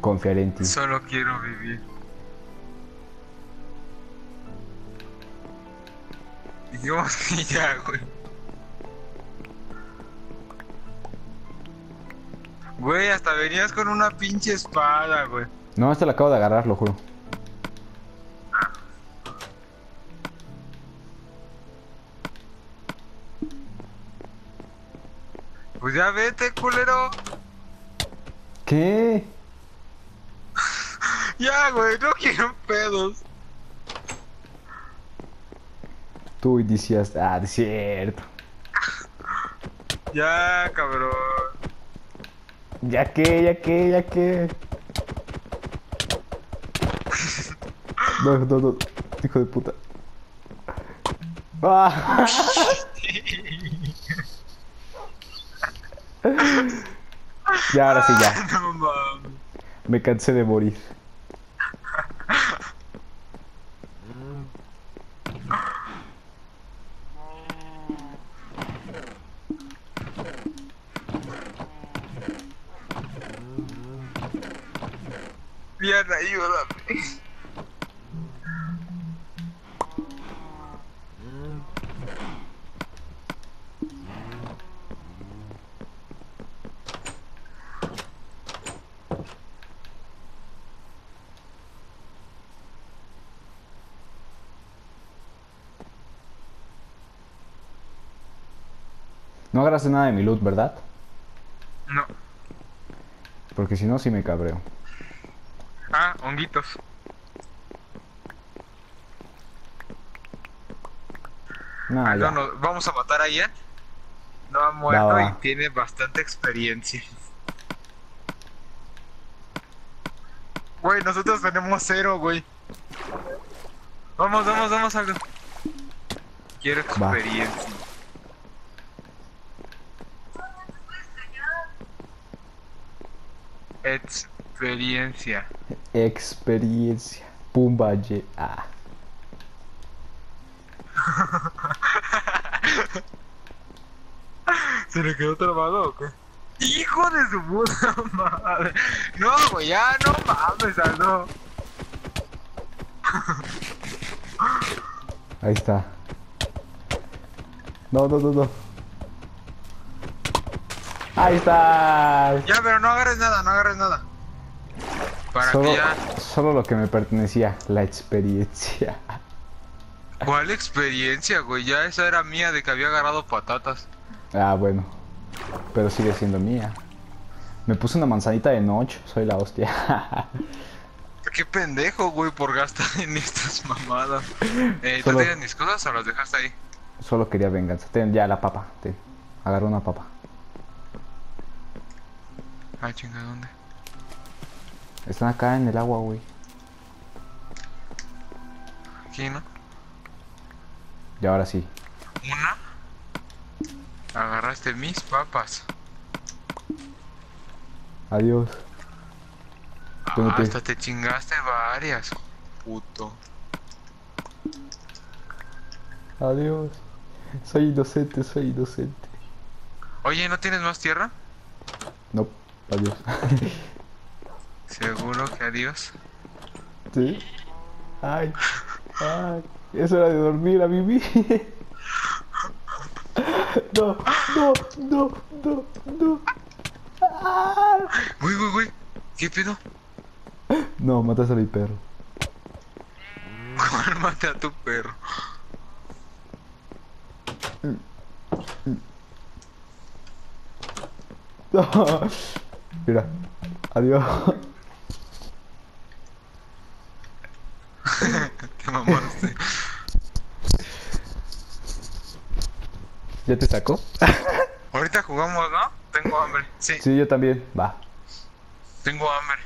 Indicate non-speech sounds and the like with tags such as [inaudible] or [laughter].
Confiaré en ti. Solo quiero vivir. Que ya, güey. Güey, hasta venías con una pinche espada, güey. No, este lo acabo de agarrar, lo juro. Pues ya vete, culero. ¿Qué? Ya, güey, no quiero pedos. Tú decías, ah, de cierto. Ya, cabrón. Ya que, ya que, ya que. No, no, no. Hijo de puta. ¡Ah! [laughs] ya, ahora sí, ya. Me cansé de morir. Bien, ayúdame. No agarraste nada de mi loot, ¿verdad? No. Porque si no, sí me cabreo. Honguitos. No, No, ya. no, vamos a matar a Ian. No ha muerto Va, va, y tiene bastante experiencia. Güey, nosotros tenemos cero, güey. Vamos, vamos, vamos a... Quiero Va. experiencia. Experiencia. Experiencia. Pumba, ye. Ah. [laughs] ¿Se le quedó trabado o qué? ¡Hijo de su puta madre! No, güey, ya no mames, Aldo. [laughs] Ahí está. No, no, no, no. Ahí está. Ya, pero no agarres nada, no agarres nada. Para Solo, que ya. solo lo que me pertenecía, la experiencia. [laughs] ¿Cuál experiencia, güey? Ya esa era mía de que había agarrado patatas. Ah, bueno. Pero sigue siendo mía. Me puse una manzanita de noche, soy la hostia. [laughs] Qué pendejo, güey, por gastar en estas mamadas. Eh, ¿Tú Solo- tienes mis cosas o las dejaste ahí? Solo quería venganza. Ten ya la papa. Ten. Agarré una papa. Ah, chinga, ¿dónde? Están acá en el agua, güey. Aquí, ¿no? Y ahora sí. Una. Agarraste mis papas. Adiós. Ah, hasta te chingaste varias. Puto. Adiós. Soy inocente, soy inocente. Oye, ¿no tienes más tierra? No, adiós. [laughs] Seguro que adiós. ¿Sí? Ay, ay. Es hora de dormir a mí. [laughs] No, no, no, no, no. Güey, güey, güey. ¿Qué pedo? No, matas a mi perro. Cálmate a tu perro. [laughs] No. Mira, adiós. Te mamaste. ¿Ya te sacó? Ahorita jugamos, ¿no? Tengo hambre. Sí, Sí, yo también. Va. tengo hambre.